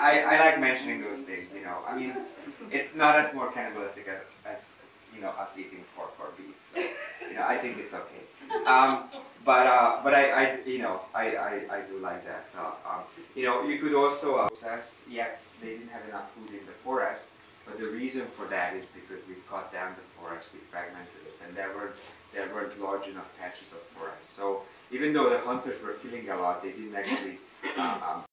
I, I, like mentioning those things, you know. I mean, it's not as more cannibalistic as, as you know, us eating pork or beef. So, you know, I think it's okay. Um, but uh, but I, I you know I, I, I do like that. Uh, um, you know, you could also uh. Yes, they didn't have enough food in the forest, but the reason for that is because we cut down the forest, we fragmented it, and there were there weren't large enough patches of forest. So even though the hunters were killing a lot, they didn't actually um, um